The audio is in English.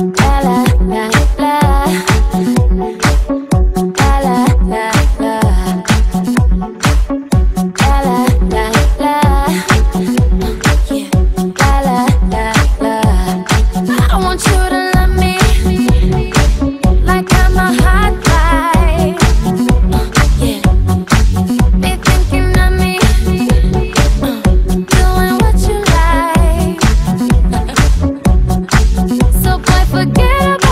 la la la. Oh